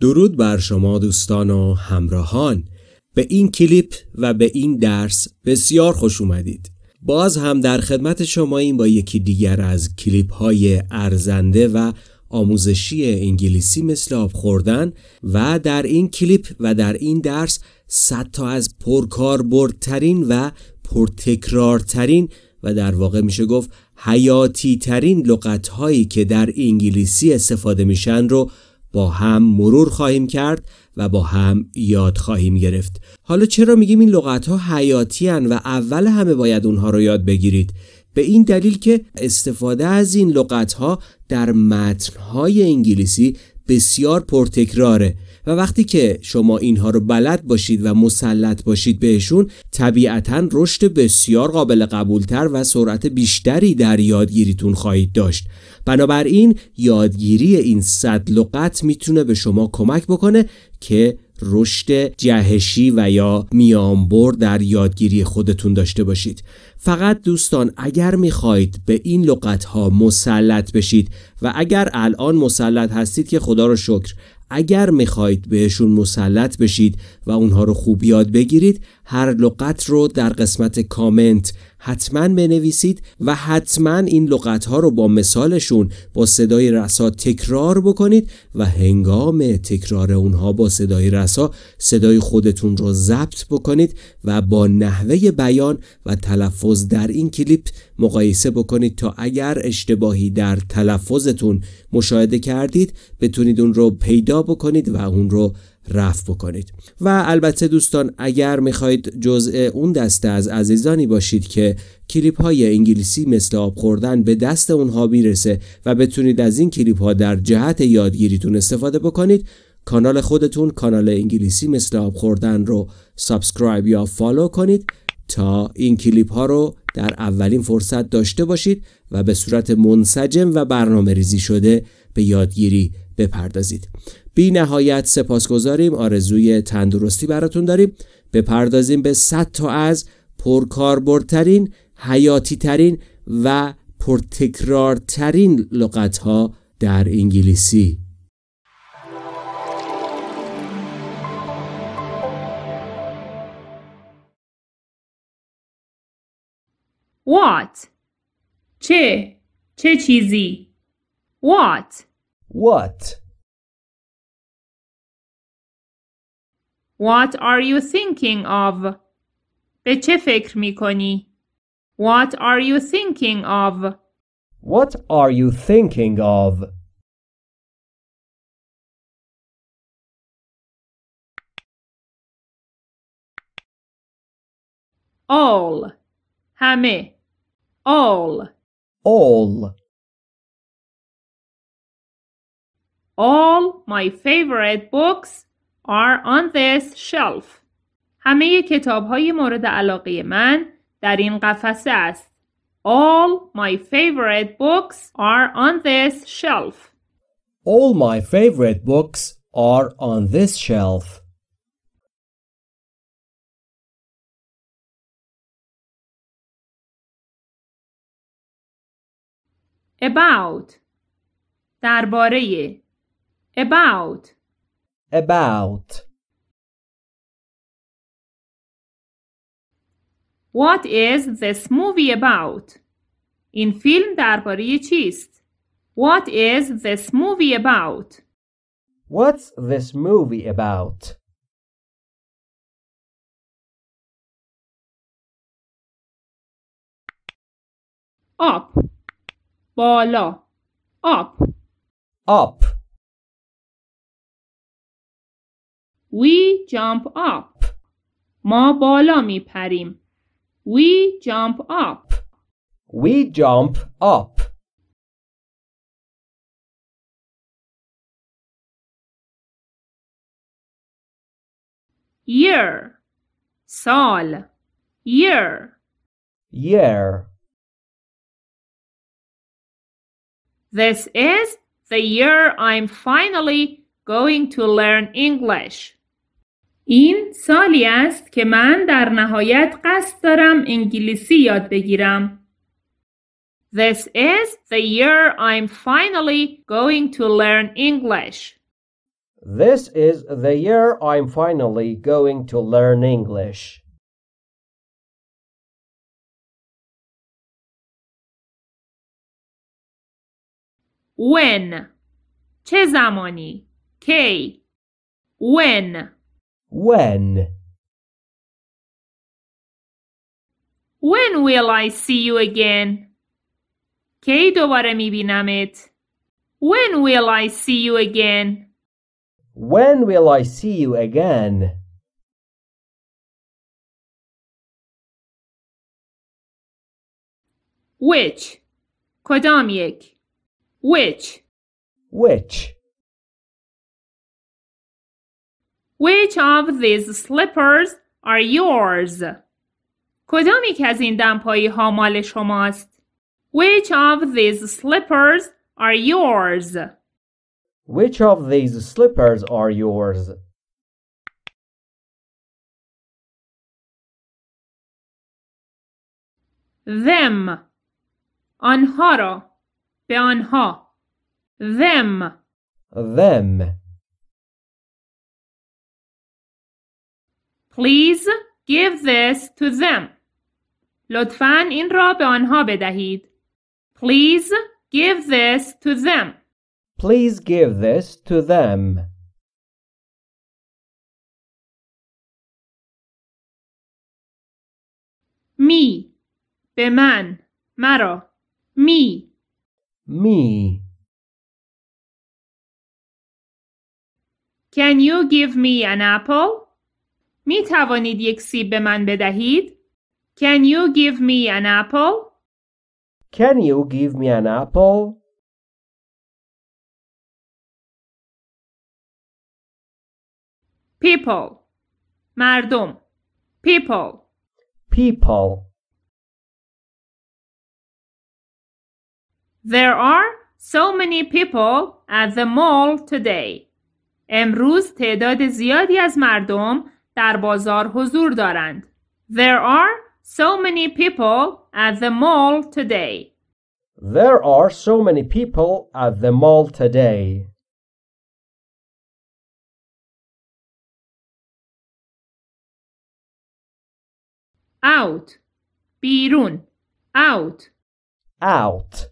درود بر شما دوستان و همراهان. به این کلیپ و به این درس بسیار خوش اومدید. باز هم در خدمت شما این با یکی دیگر از کلیپ های ارزنده و آموزشی انگلیسی مثل آب خوردن و در این کلیپ و در این درس صد تا از پرکاربردترین و پرتکرارترین و در واقع میشه گفت حیاتی ترین لغت هایی که در انگلیسی استفاده میشن رو با هم مرور خواهیم کرد و با هم یاد خواهیم گرفت. حالا چرا میگیم این لغت ها حیاتی هن و اول همه باید اونها رو یاد بگیرید؟ به این دلیل که استفاده از این لغت ها در متن های انگلیسی بسیار پرتکراره. و وقتی که شما اینها رو بلد باشید و مسلط باشید بهشون طبیعتا رشد بسیار قابل قبولتر و سرعت بیشتری در یادگیریتون خواهید داشت. بنابراین یادگیری این صد لغت می‌تونه به شما کمک بکنه که رشد جهشی و یا میانبر در یادگیری خودتون داشته باشید. فقط دوستان اگر می‌خواهید به این لغت ها مسلط بشید و اگر الان مسلط هستید که خدا رو شکر اگر می‌خواهید بهشون مسلط بشید و اونها رو خوب یاد بگیرید هر لغت رو در قسمت کامنت حتما بنویسید و حتما این لغت ها رو با مثالشون با صدای رسا تکرار بکنید و هنگام تکرار اونها با صدای رسا صدای خودتون رو ضبط بکنید و با نحوه بیان و تلفظ در این کلیپ مقایسه بکنید تا اگر اشتباهی در تلفظتون مشاهده کردید بتونید اون رو پیدا بکنید و اون رو رفع بکنید. و البته دوستان اگر می‌خواهید جزء اون دسته از عزیزانی باشید که کلیپ های انگلیسی مثل آب خوردن به دست اونها می‌رسه و بتونید از این کلیپ ها در جهت یادگیریتون استفاده بکنید کانال خودتون کانال انگلیسی مثل آب خوردن رو سابسکرایب یا فالو کنید تا این کلیپ ها رو در اولین فرصت داشته باشید و به صورت منسجم و برنامه ریزی شده به یادگیری بپردازید. بی نهایت سپاسگزاریم. آرزوی تندرستی براتون داریم. بپردازیم به صد تا از پرکاربردترین حیاتی ترین و پرتکرارترین لغت ها در انگلیسی. What? چه؟ چه چیزی؟ What? What? What are you thinking of به چه فکر می کنی What are you thinking of What are you thinking of? All همه All All. All my favorite books are on this shelf. همه کتاب های مورد علاقه من در این قفسه است. All my favorite books are on this shelf. All my favorite books are on this shelf. About درباره about About. What is this movie about? این فیلم درباره چیست؟ What is this movie about? What's this movie about? Up بالا Up Up. We jump up ما بالا می پریم We jump up We jump up. Year سال Year Year. This is the year I'm finally going to learn English. این سالی است که من در نهایت قصد دارم انگلیسی یاد بگیرم. This is the year I'm finally going to learn English. This is the year I'm finally going to learn English. when چه زمانی کی when When? when will I see you again کی دوباره میبینمت when will I see you again When will I see you again? which کدام یک which Which? Which of these slippers are yours? کدام یک از این دمپایی ها مال شماست؟ Which of these slippers are yours? Which of these slippers are yours? Them آنها را به آنها them Them. Please give this to them. لطفاً این را به آنها بدهید. Please give this to them. Please give this to them. می به من مرا می Me. Can you give me an apple? می توانید یک سیب به من بدهید؟ Can you give me an apple? Can you give me an apple? People مردم People People. There are so many people at the mall today. امروز تعداد زیادی از مردم در بازار حضور دارند. There are so many people at the mall today. There are so many people at the mall today. Out بیرون out Out.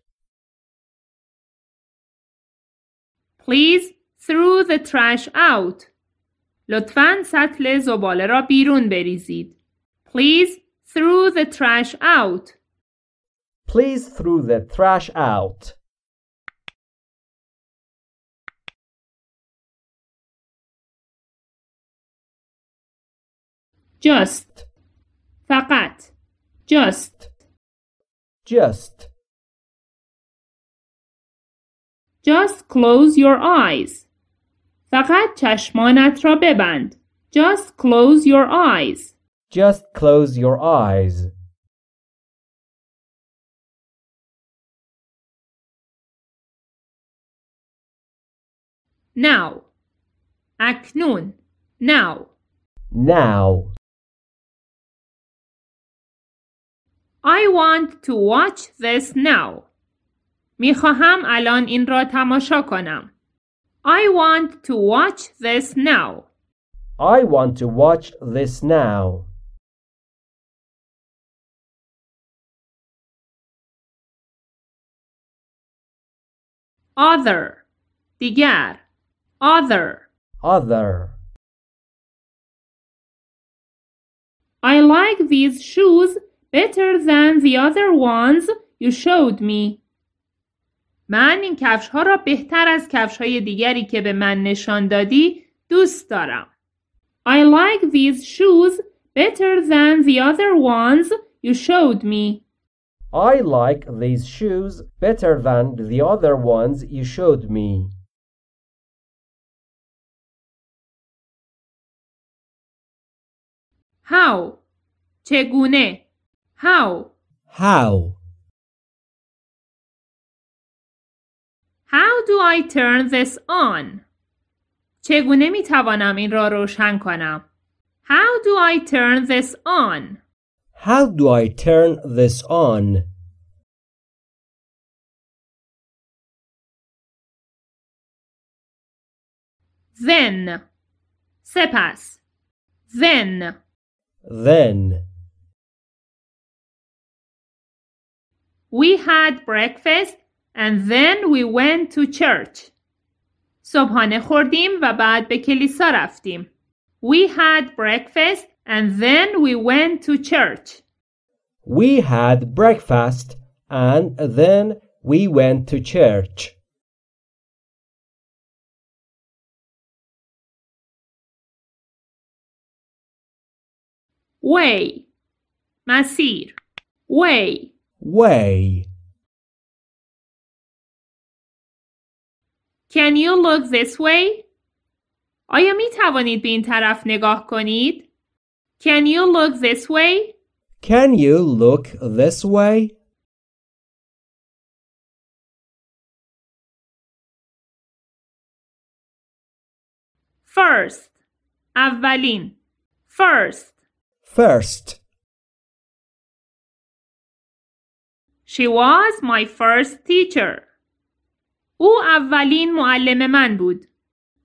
Please throw the trash out. لطفاً سطل زباله را بیرون بریزید. Please throw the trash out. Please throw the trash out. Just فقط just Just. just close your eyes. فقط چشمانت را ببند. Just close your eyes. Just close your eyes. Now. اکنون. Now. Now. I want to watch this now. میخواهم الان این را تماشا کنم. I want to watch this now. I want to watch this now. Other. دیگر. Other. Other. I like these shoes better than the other ones you showed me. من این کفش ها را بهتر از کفش های دیگری که به من نشان دادی دوست دارم. I like these shoes better than the other ones you showed me. I like these shoes better than the other ones you showed me. How? چگونه؟ How? How? How do I turn this on? چگونه می توانم این را روشن کنم؟ How do I turn this on? How do I turn this on? then سپس then then we had breakfast and then we went to church صبحانه خوردیم و بعد به کلیسا رفتیم we had breakfast and then we went to church we had breakfast and then we went to church way مسیر way way Can you look this way? آیا می توانید به این طرف نگاه کنید؟ Can you look this way? Can you look this way? First اولین First First She was my first teacher. او اولین معلم من بود.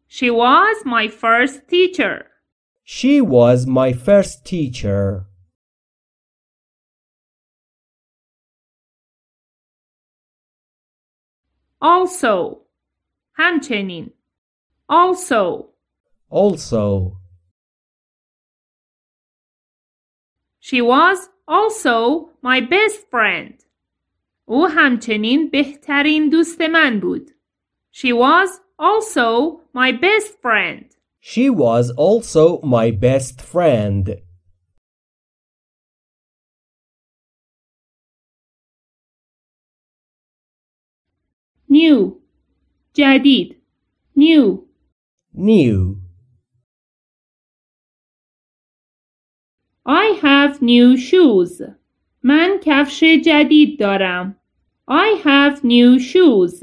She was my first teacher. She was my first teacher. Also همچنین Also Also She was also my best friend. او همچنین بهترین دوست من بود. She was also my best friend. She was also my best friend. New جدید New New I have new shoes. من کفش جدید دارم. I have new shoes.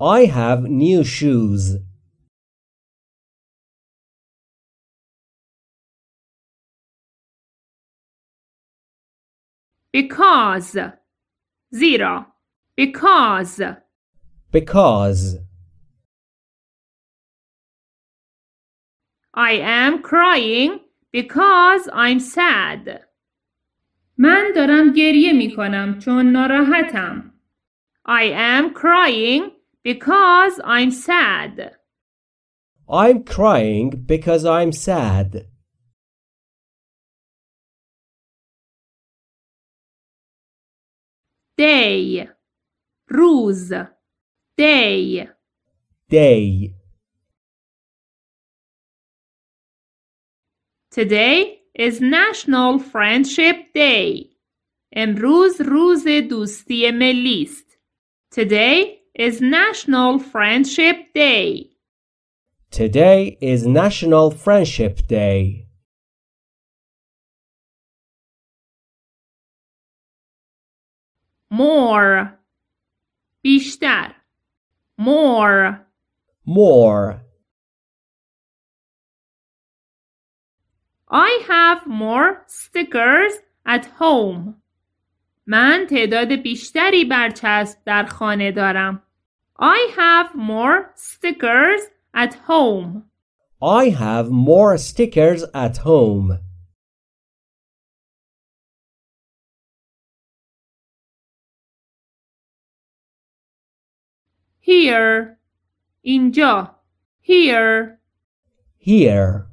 I have new shoes. Because زیرا Because Because I am crying because I'm sad. من دارم گریه می کنم چون ناراحتم. I am crying because I'm sad. I'm crying because I'm sad. Day روز Day Day Today is National Friendship Day. امروز روز دوستی ملی است. Today is National Friendship Day. Today is National Friendship Day. More بیشتر More More I have more stickers at home. من تعداد بیشتری برچسب در خانه دارم. I have more stickers at home. I have more stickers at home. Here. اینجا. Here. Here.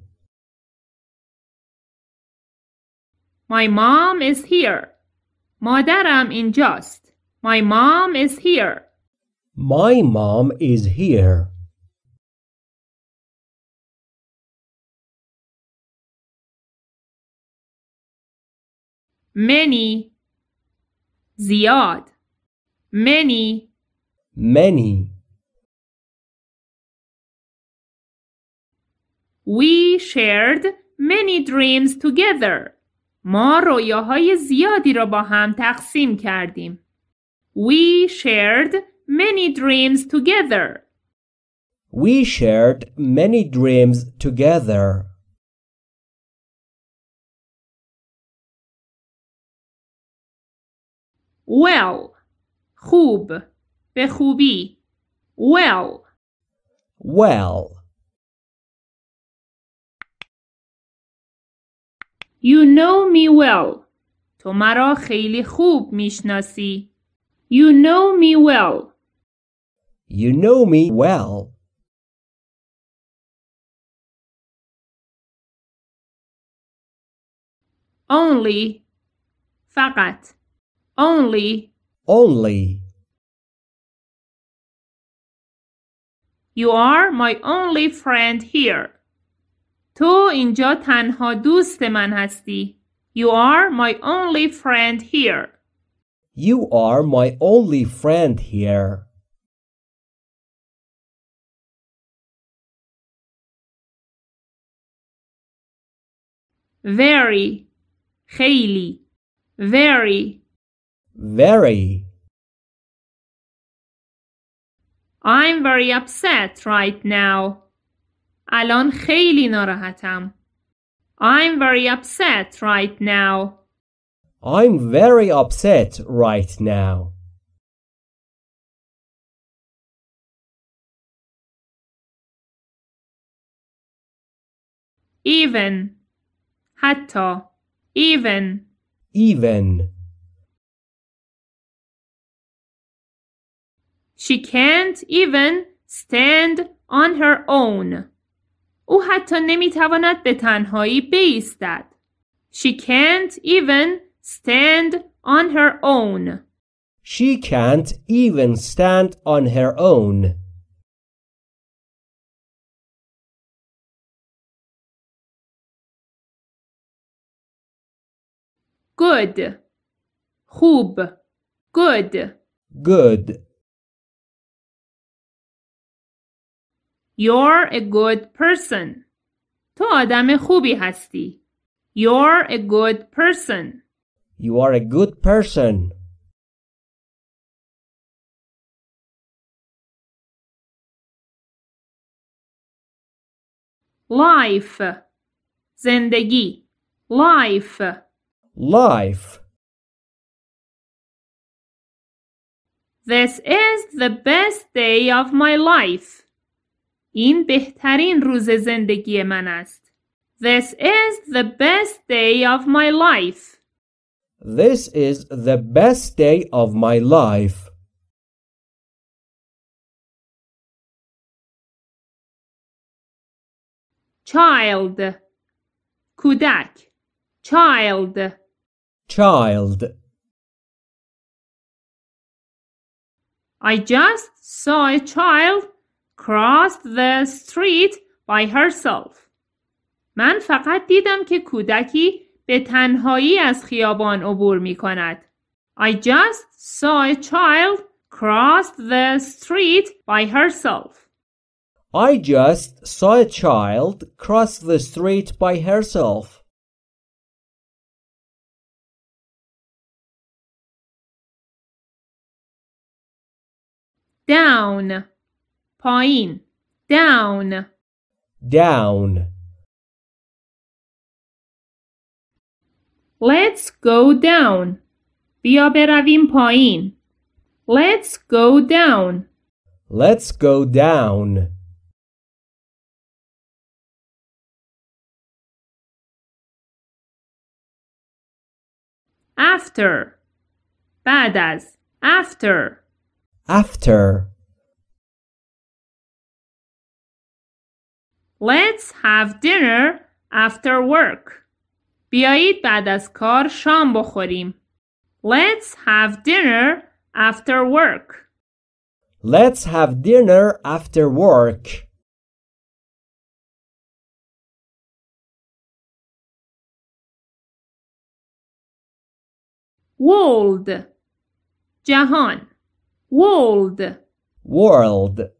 My mom is here. مادرم اینجاست. My mom is here. My mom is here. Many. زیاد. Many. Many. We shared many dreams together. ما رویاهای زیادی را با هم تقسیم کردیم. We shared many dreams together. We shared many dreams together. Well. خوب. به خوبی. Well. Well. You know me well. تو مرا خیلی خوب میشناسی. You know me well. You know me well. Only. فقط. Only. Only. You are my only friend here. تو اینجا تنها دوست من هستی. You are my only friend here. You are my only friend here. Very. خیلی. Very. Very. I'm very upset right now. الان خیلی ناراحتم. I'm very upset right now. I'm very upset right now. Even. حتی. Even. Even. She can't even stand on her own. او حتی نمیتواند به تنهایی بایستد. She can't even stand on her own. She can't even stand on her own. Good. خوب. Good. Good. You're a good person. تو آدم خوبی هستی. You're a good person. You are a good person. Life. زندگی. Life. Life. This is the best day of my life. این بهترین روز زندگی من است. This is the best day of my life. This is the best day of my life. Child. کودک. Child. Child. I just saw a child crossed the street by herself. من فقط دیدم که کودکی به تنهایی از خیابان عبور می کند. I just saw a child crossed the street by herself. I just saw a child cross the street by herself. Down. پایین. Down. Down. Let's go down. بیا برویم پایین. Let's go down. Let's go down. After. بعد از. After. After. Let's have dinner after work. بیایید بعد از کار شام بخوریم. Let's have dinner after work. Let's have dinner after work. World. جهان. World. World.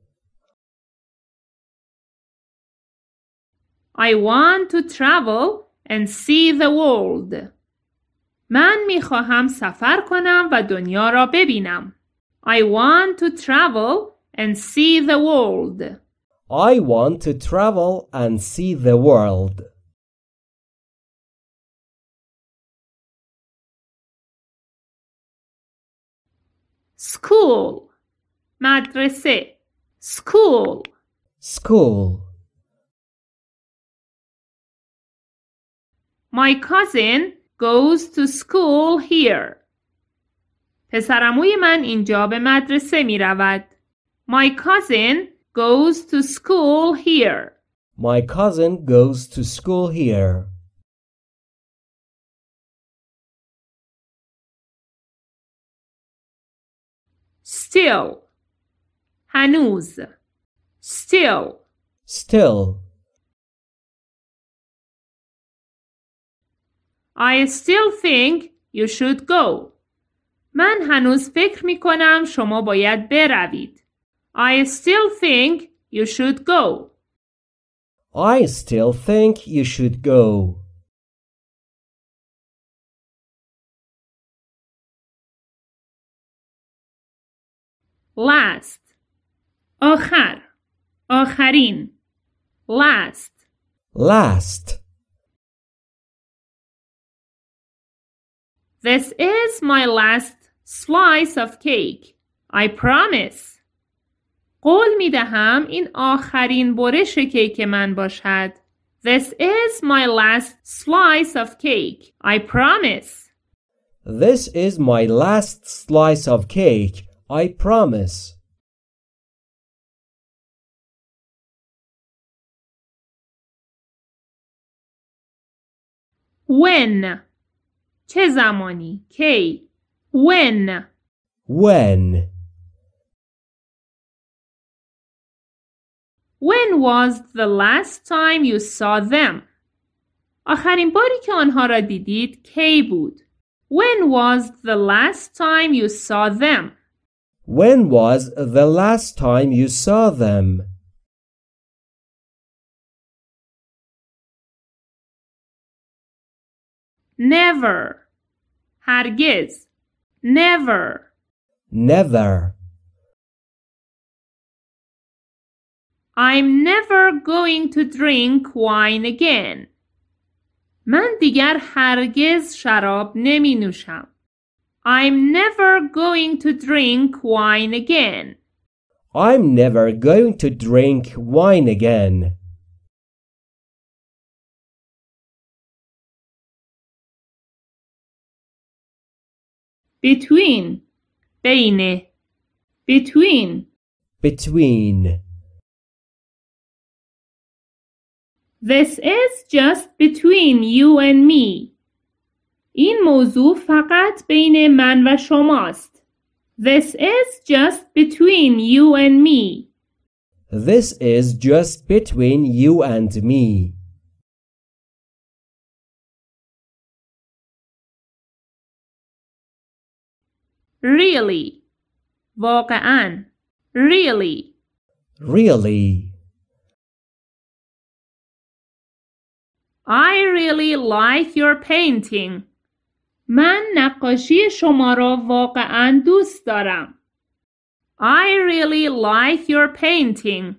I want to travel and see the world. من میخواهم سفر کنم و دنیا را ببینم. I want to travel and see the world. I want to travel and see the world. School. مدرسه. School. School. My cousin goes to school here. پسرموی من اینجا به مدرسه می رود. My cousin goes to school here. My cousin goes to school here. Still. هنوز. Still. Still. I still think you should go. من هنوز فکر می کنم شما باید بروید. I still think you should go. I still think you should go. Last. آخر. آخرین. Last. Last. This is my last slice of cake. I promise. قول می دهم این آخرین برش کیک من باشد. This is my last slice of cake. I promise. This is my last slice of cake. I promise. When چه زمانی کی when When? when was the last time you saw them آخرین باری که آنها را دیدید کی بود when was the last time you saw them When was the last time you saw them? never هرگز never Never. I'm never going to drink wine again. من دیگر هرگز شراب نمی نوشم. I'm never going to drink wine again. I'm never going to drink wine again. Between بین Between Between. This is just between you and me. این موضوع فقط بین من و شماست. This is just between you and me. This is just between you and me. Really. واقعا. Really. Really. I really like your painting. من نقاشی شما را واقعا دوست دارم. I really like your painting.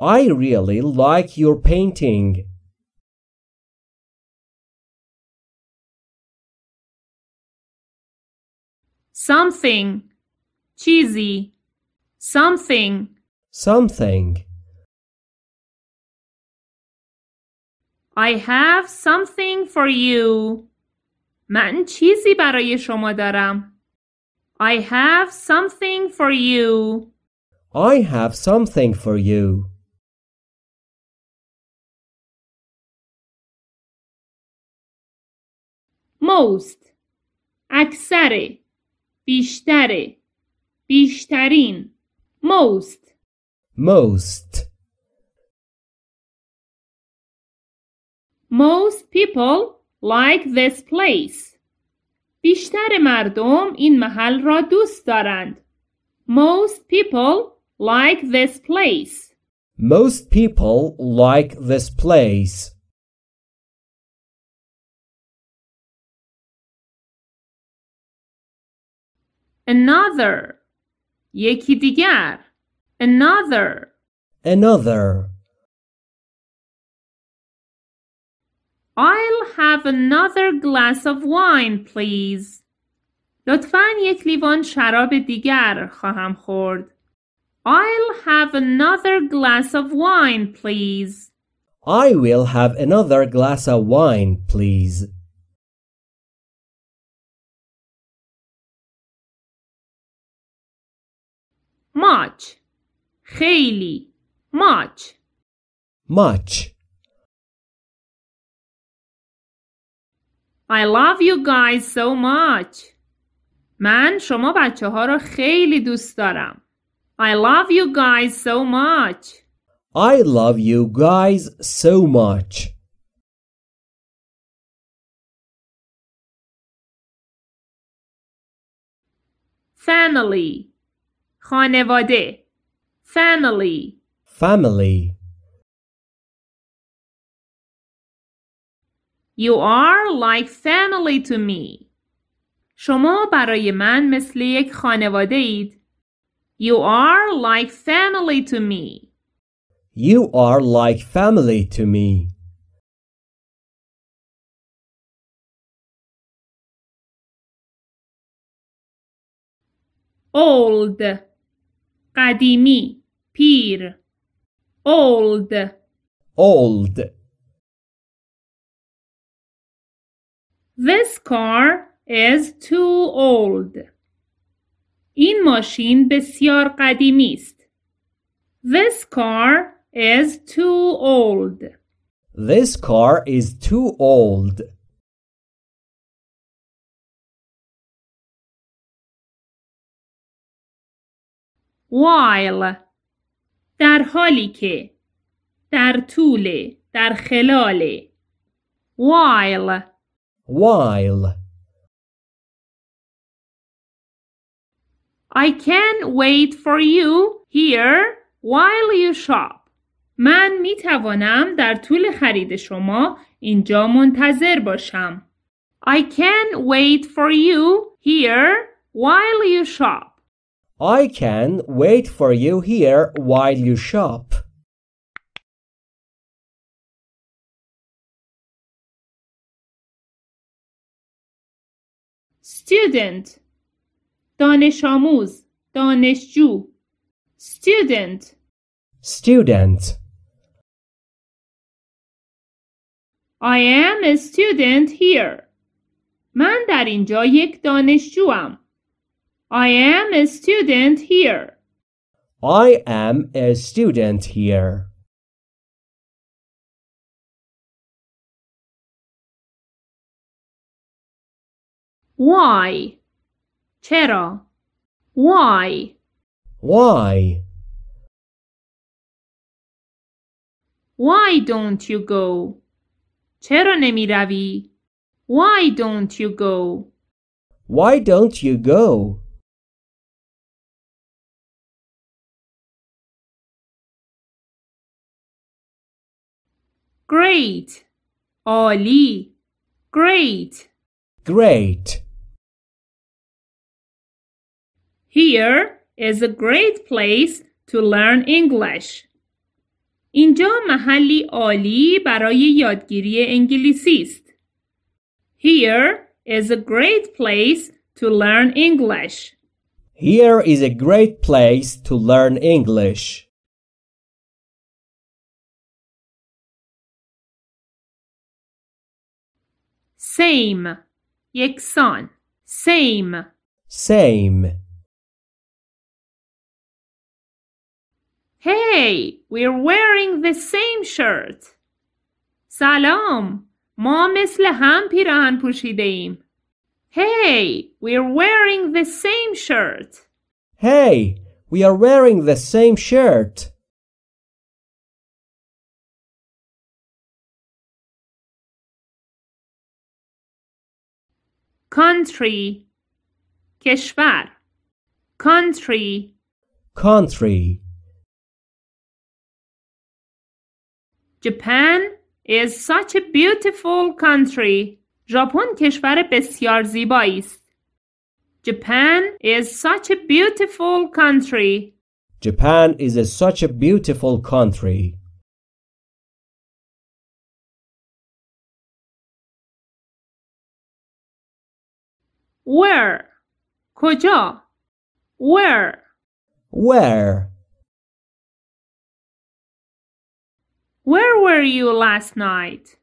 I really like your painting. Something. چیزی. Something. Something. I have something for you. من چیزی برای شما دارم. I have something for you. I have something for you. Most. اکثر. بیشتر. بیشترین. Most. Most. Most people like this place. بیشتر مردم این محل را دوست دارند. Most people like this place. Most people like this place. Another. یکی دیگر. Another. Another. I'll have another glass of wine, please. لطفا یک لیوان شراب دیگر خواهم خورد. I'll have another glass of wine, please. I will have another glass of wine, please. much خیلی much Much. I love you guys so much من شما بچه ها رو خیلی دوست دارم I love you guys so much I love you guys so much. family خانواده family Family. You are like family to me. شما برای من مثل یک خانواده اید. You are like family to me. You are like family to me. Old قدیمی پیر Old Old. This car is too old. این ماشین بسیار قدیمی است. This car is too old. This car is too old. While در حالی که در طول در خلال while While. I can wait for you here while you shop من می توانم در طول خرید شما اینجا منتظر باشم I can wait for you here while you shop I can wait for you here while you shop. student دانش آموز دانشجو student Student. I am a student here من در اینجا یک دانشجوام I am a student here I am a student here. why چرا why Why? why don't you go چرا نمی روی why don't you go Why don't you go? great عالی great Great. Here is a great place to learn English. اینجا محلی عالی برای یادگیری انگلیسی است. Here is a great place to learn English. Here is a great place to learn English. Same یکسان same Same. Hey, we're wearing the same shirt. سلام. ما مثل هم پیراهن پوشیده ایم. Hey, we're wearing the same shirt. Hey, we are wearing the same shirt. Country. کشور. Country. Country. Japan is such a beautiful country. ژاپن کشور بسیار زیبایی است. Japan is such a beautiful country. Japan is a, such a beautiful country. Where? کجا؟ Where? Where? Where were you last night?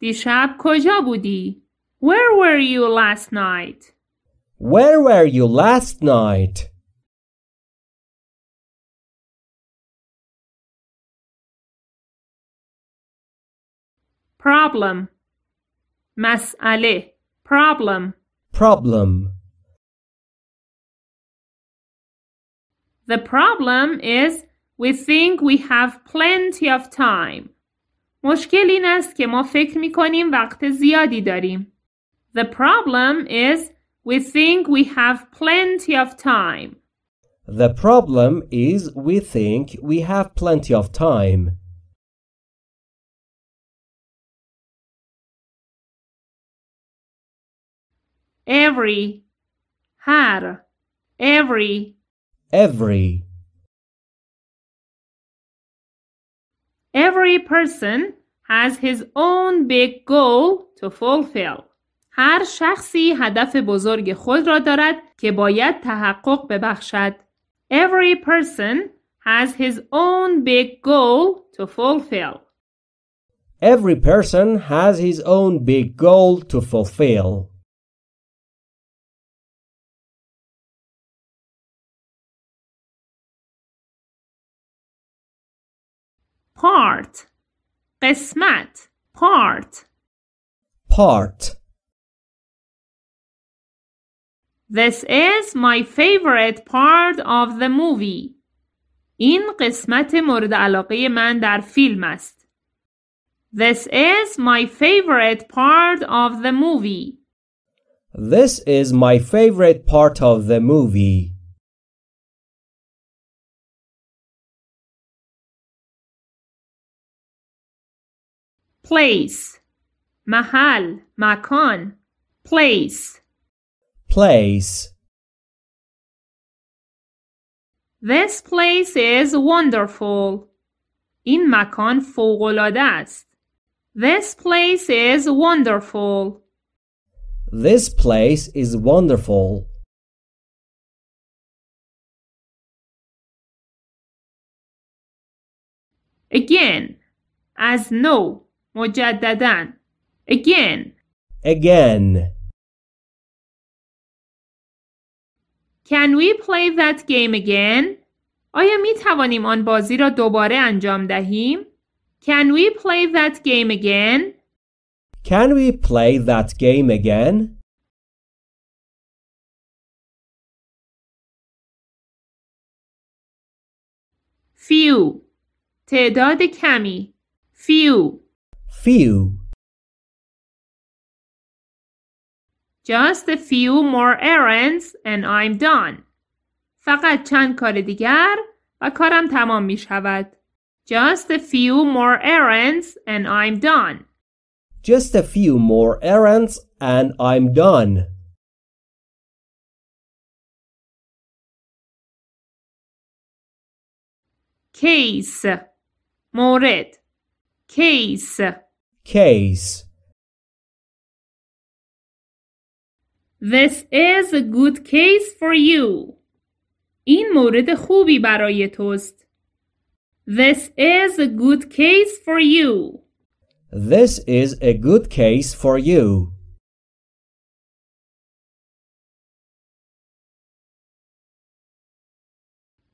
دیشب کجا بودی؟ Where were you last night? Where were you last night? Problem مسئله Problem Problem. The problem is we think we have plenty of time. مشکل این است که ما فکر می کنیم وقت زیادی داریم. The problem is we think we have plenty of time. The problem is we think we have plenty of time. Every هر every Every. Every person has his own big goal to fulfill. هر شخصی هدف بزرگ خود را دارد که باید تحقق ببخشد. Every person has his own big goal to fulfill. Every person has his own big goal to fulfill. Part قسمت part Part. This is my favorite part of the movie. این قسمت مورد علاقه من در فیلم است. This is my favorite part of the movie. This is my favorite part of the movie. Place محل مکان place Place. This place is wonderful. این مکان فوق‌العاده است. This place is wonderful. This place is wonderful. Again از نو مجددا Again Again. Can we play that game again? آیا می توانیم آن بازی را دوباره انجام دهیم؟ Can we play that game again? Can we play that game again? Few تعداد کمی Few Few. Just a few more errands and I'm done. فقط چند کار دیگر و کارم تمام می شود. Just a few more errands and I'm done. Just a few more errands and I'm done. Case مورد Case Case. This is a good case for you. این مورد خوبی برای توست. This is a good case for you. This is a good case for you.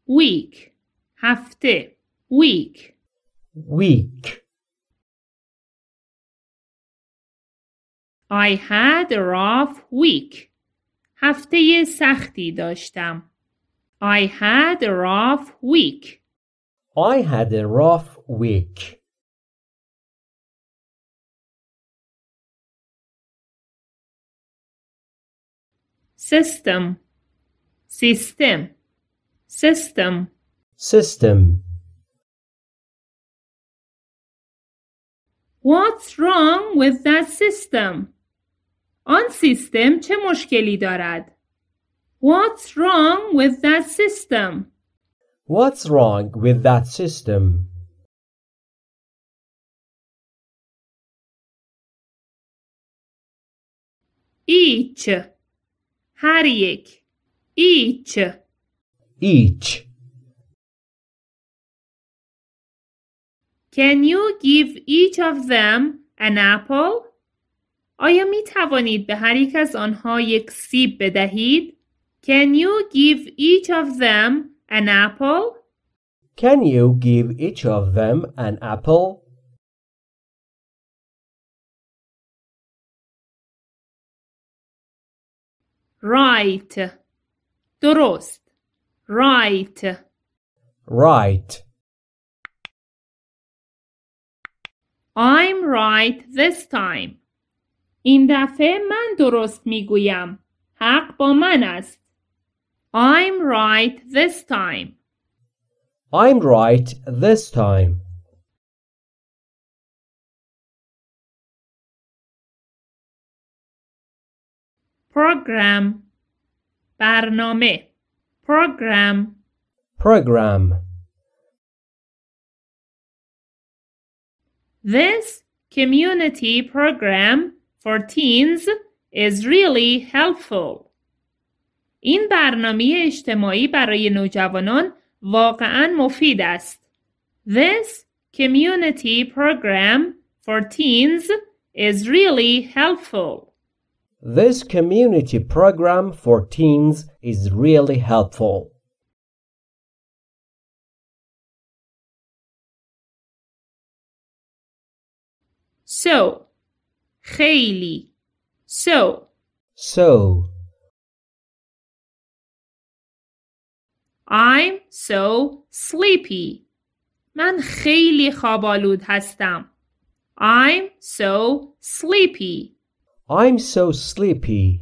Week هفته week Week. I had a rough week. هفته سختی داشتم. I had a rough week. I had a rough week. System System System System. What's wrong with that system? آن سیستم چه مشکلی دارد؟ What's wrong with that system? What's wrong with that system? Each هر یک Each Each. Can you give each of them an apple? آیا می توانید به هر یک از آنها یک سیب بدهید؟ Can you give each of them an apple? Can you give each of them an apple? Right. درست. Right. Right. I'm right this time. این دفعه من درست میگویم. حق با من است. I'm right this time. I'm right this time. program برنامه program Program. This community program for teens is really helpful. این برنامه اجتماعی برای نوجوانان واقعا مفید است. This community program for teens is really helpful. This community program for teens is really helpful. So خیلی So So, I'm so sleepy. من خیلی خوابالود هستم. I'm so sleepy. I'm so sleepy.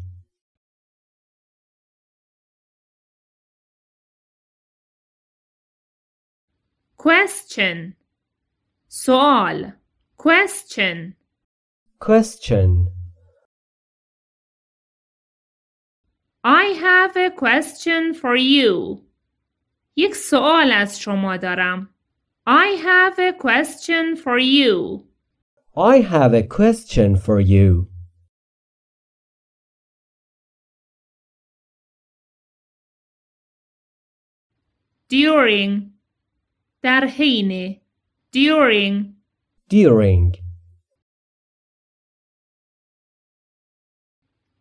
Question سوال Question Question. I have a question for you. یک سوال از شما دارم. I have a question for you. I have a question for you. During در حین During During.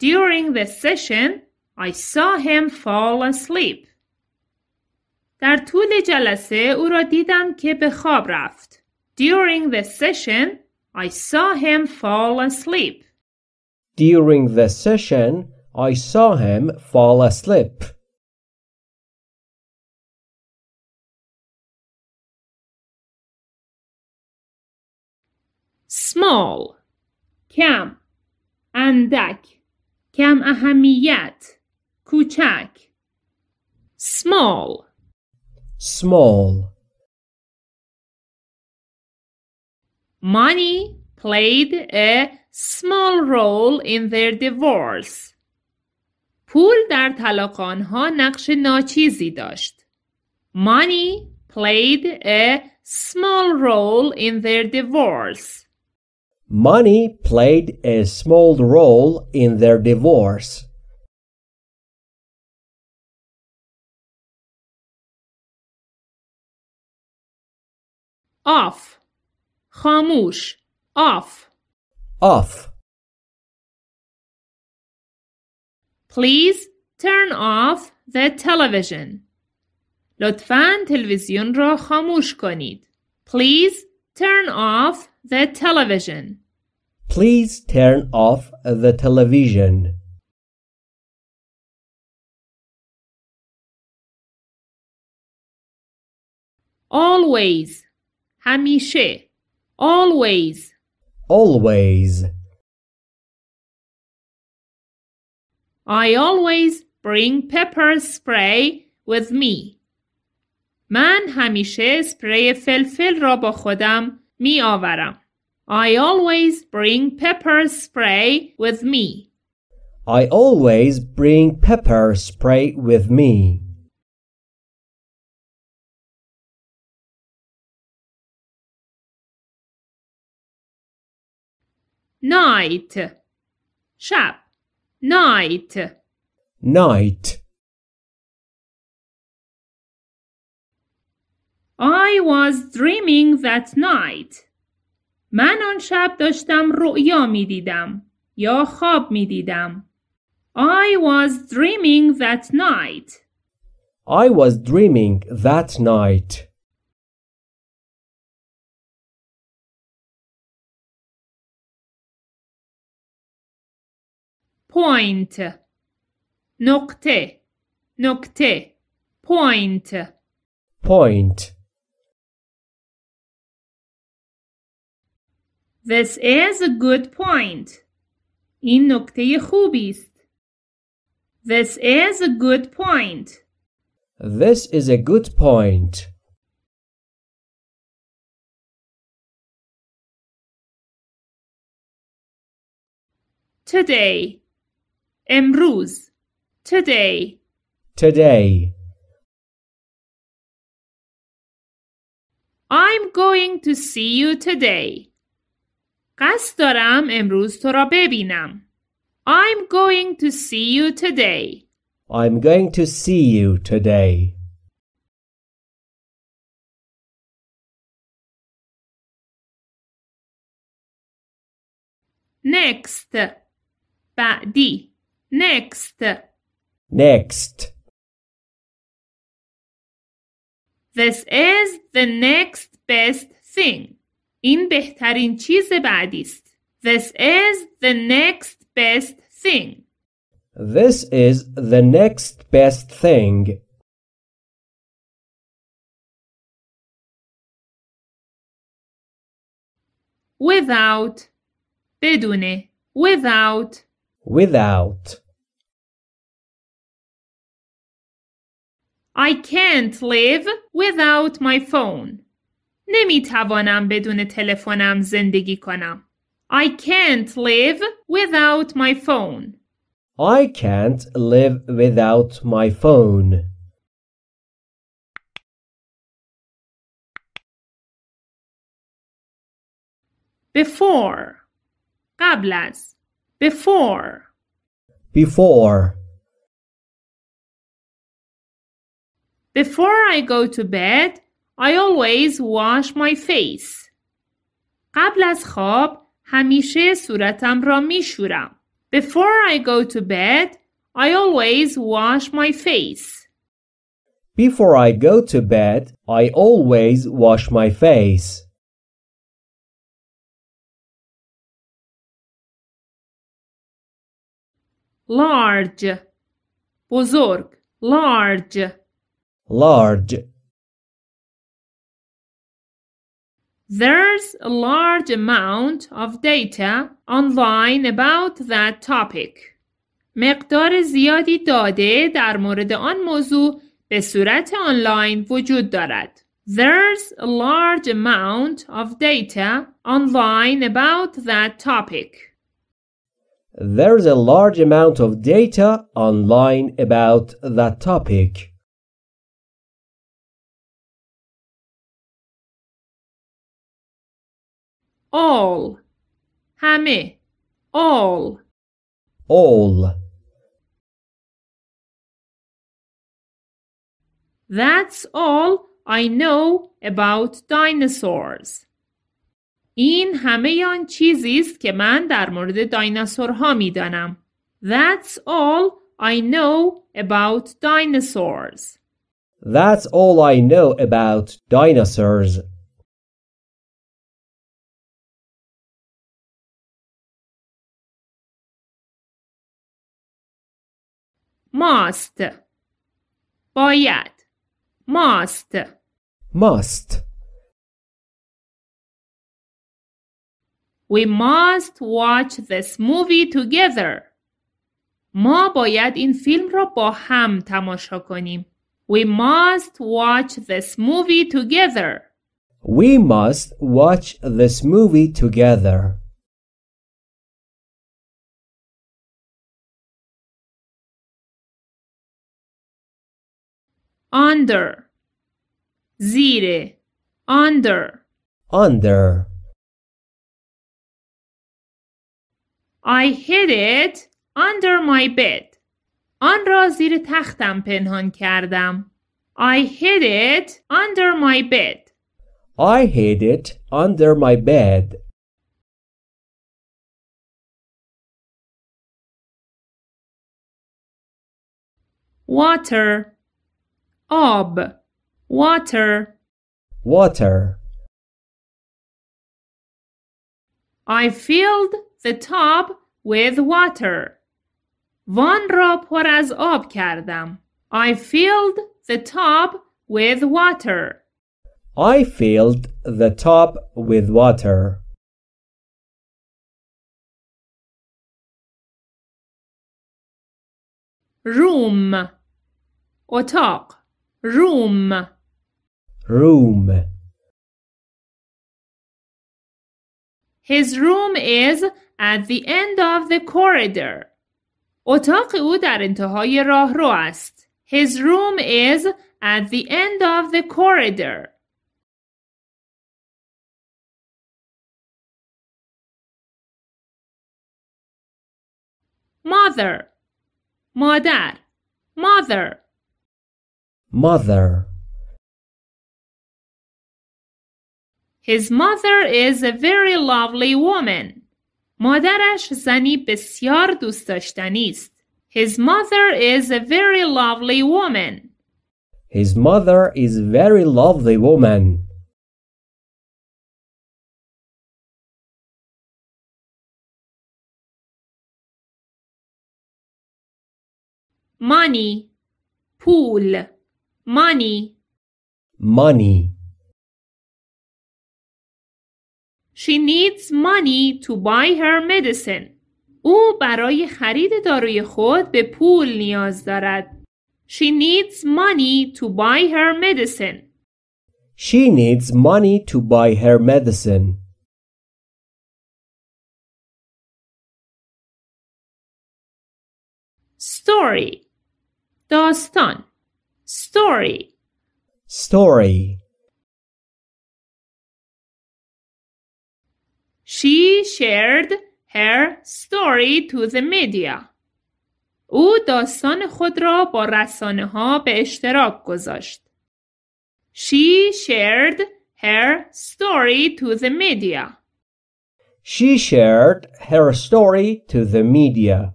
During the session, I saw him fall asleep. در طول جلسه او را دیدم که به خواب رفت. During the session, I saw him fall asleep. During the session, I saw him fall asleep. Small کم اندک کم اهمیت کوچک Small Small. Money played a small role in their divorce. پول در طلاق آنها نقش ناچیزی داشت. Money played a small role in their divorce. Money played a small role in their divorce. Off خاموش off Off. Please turn off the television. لطفاً تلویزیون را خاموش کنید. Please turn off the television. Please turn off the television. Always همیشه Always Always. I always bring pepper spray with me. من همیشه اسپری فلفل را با خودم می آورم. I always bring pepper spray with me. I always bring pepper spray with me. Night شب Night Night. I was dreaming that night. من آن شب داشتم رؤیا می دیدم یا خواب می دیدم. I was dreaming that night. I was dreaming that night. point نقطه نقطه point Point. This is a good point. این نکته خوبی است. This is a good point. This is a good point. Today. امروز. Today. Today. I'm going to see you today. قصد دارم امروز تو را ببینم. I'm going to see you today. I'm going to see you today. Next. بعدی. Next. Next. This is the next best thing. این بهترین چیز بعدی است. This is the next best thing. This is the next best thing. Without. بدون. Without. Without. I can't live without my phone. نمیتوانم بدون تلفنم زندگی کنم. I can't live without my phone. I can't live without my phone. Before. قبل از. Before. Before. Before I go to bed, I always wash my face. قبل از خواب همیشه صورتم را می شورم. Before I go to bed, I always wash my face. Before I go to bed, I always wash my face. Large. بزرگ. Large. Large. There's a large amount of data online about that topic. مقدار زیادی داده در مورد آن موضوع به صورت آنلاین وجود دارد. There's a large amount of data online about that topic. There's a large amount of data online about that topic. All. همه. All. All. That's all I know about dinosaurs. این همه آن چیزی است که من در مورد دایناسورها میدانم. That's all I know about dinosaurs. That's all I know about dinosaurs. must باید must Must. We must watch this movie together. ما باید این فیلم را با هم تماشا کنیم. We must watch this movie together. We must watch this movie together. Under زیر under Under. I hid it under my bed. آن را زیر تختم پنهان کردم. I hid it under my bed. I hid it under my bed. Water. آب. Water. Water. I filled the tub with water. وان را پر از آب کردم. I filled the tub with water. I filled the tub with water. room اتاق room Room. His room is at the end of the corridor. اتاق او در انتهای راهرو است. His room is at the end of the corridor. Mother مادر mother Mother. His mother is a very lovely woman. مادرش زنی بسیار دوست داشتنی است. His mother is a very lovely woman. His mother is very lovely woman. Money پول Money Money. She needs money to buy her medicine. او برای خرید داروی خود به پول نیاز دارد. She needs money to buy her medicine. She needs money to buy her medicine. Story داستان Story Story. She shared her story to the media. او داستان خود را با رسانه ها به اشتراک گذاشت. She shared her story to the media. She shared her story to the media.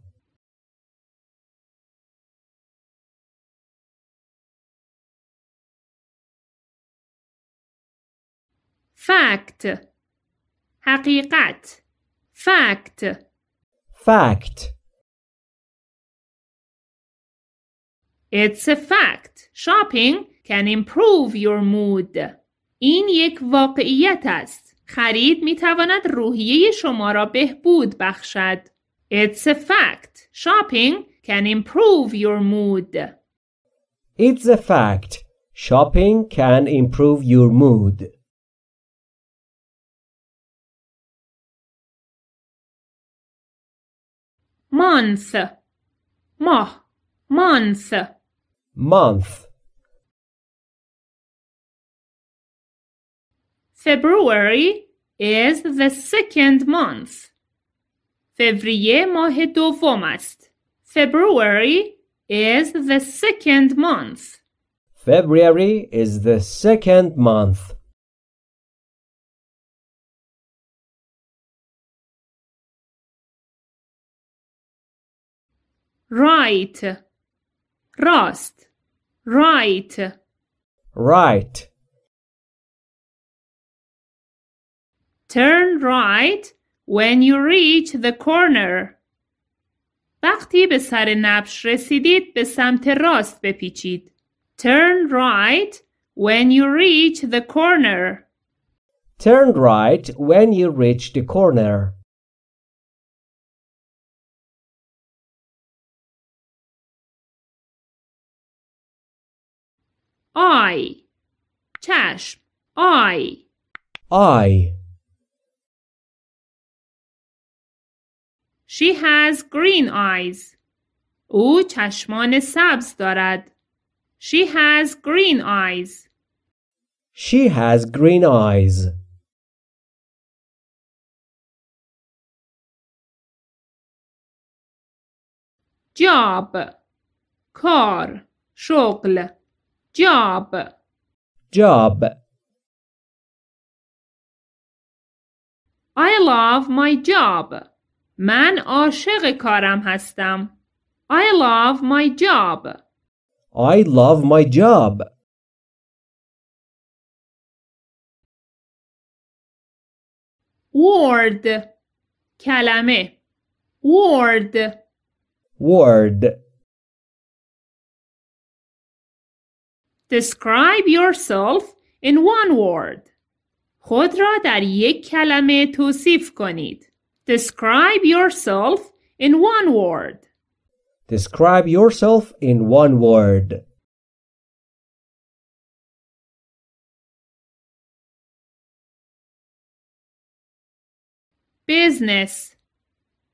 Fact حقیقت Fact Fact. It's a fact. Shopping can improve your mood. این یک واقعیت است. خرید می تواند روحیه شما را بهبود بخشد. It's a fact. Shopping can improve your mood. It's a fact. Shopping can improve your mood. Month ماه month Month. February is the second month. فوریه ماه دوم است. February is the second month. February is the second month. Right. راست. Right. Right. Turn right when you reach the corner. وقتی به سر نبش رسیدید به سمت راست بپیچید. Turn right when you reach the corner. Turn right when you reach the corner. Eye. چشم. Eye. Eye. She has green eyes. او چشمان سبز دارد. She has green eyes. She has green eyes. job کار شغل job job I love my job من عاشق کارم هستم I love my job I love my job word کلمه word word Describe yourself in one word. خود را در یک کلمه توصیف کنید. Describe yourself in one word. describe yourself in one word Business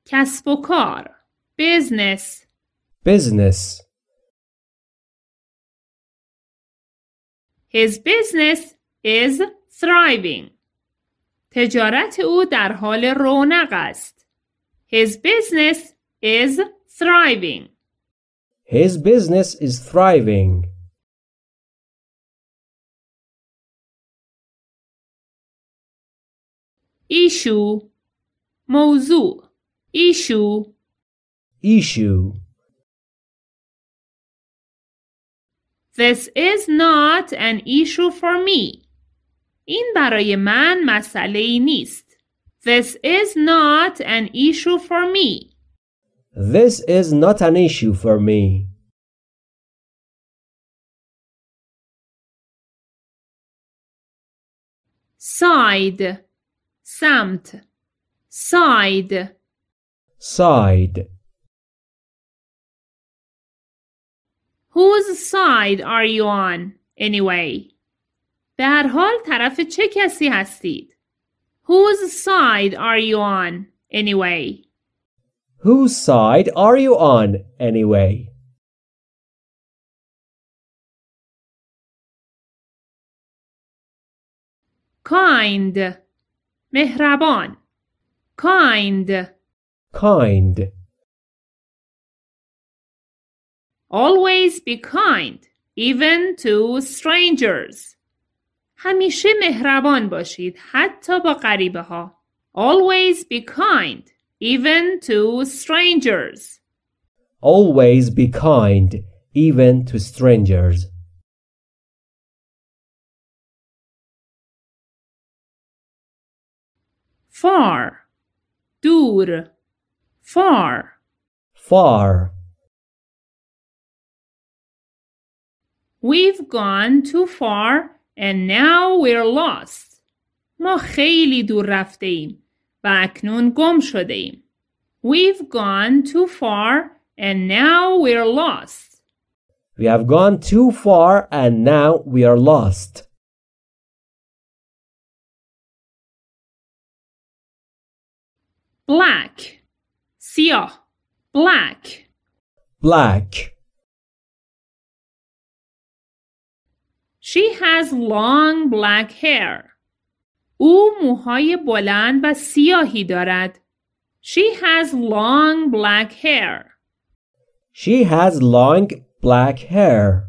کسب و کار Business business His business is thriving. تجارت او در حال رونق است. His business is thriving. his business is thriving Issue موضوع Issue issue This is not an issue for me. این برای من مسئله ای نیست. This is not an issue for me. this is not an issue for me Side سمت Side side Whose side are you on anyway? به هر حال طرف چه کسی هستید؟ Whose side are you on anyway? whose side are you on anyway Kind مهربان Kind kind Always be kind even to strangers. همیشه مهربان باشید حتی با غریبه ها. Always be kind even to strangers. always be kind even to strangers Far دور far far We've gone too far and now we're lost. ما خیلی دور رفته ایم و اکنون گم شده ایم. We've gone too far and now we're lost. we have gone too far and now we are lost Black سیاه black black She has long black hair. او موهای بلند و سیاهی دارد. She has long black hair. she has long black hair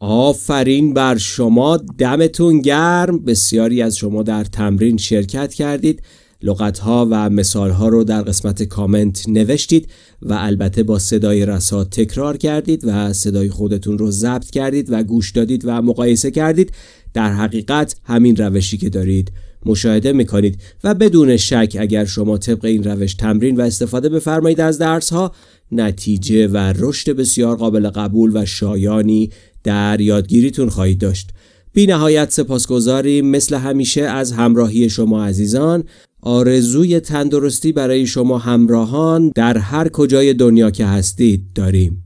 آفرین بر شما دمتون گرم بسیاری از شما در تمرین شرکت کردید لغتها و مثالها رو در قسمت کامنت نوشتید و البته با صدای رسا تکرار کردید و صدای خودتون رو ضبط کردید و گوش دادید و مقایسه کردید. در حقیقت همین روشی که دارید مشاهده می‌کنید و بدون شک اگر شما طبق این روش تمرین و استفاده بفرمایید از درس ها نتیجه و رشد بسیار قابل قبول و شایانی در یادگیریتون خواهید داشت. بی نهایت سپاسگزاریم. مثل همیشه از همراهی شما عزیزان. آرزوی تندرستی برای شما همراهان در هر کجای دنیا که هستید داریم.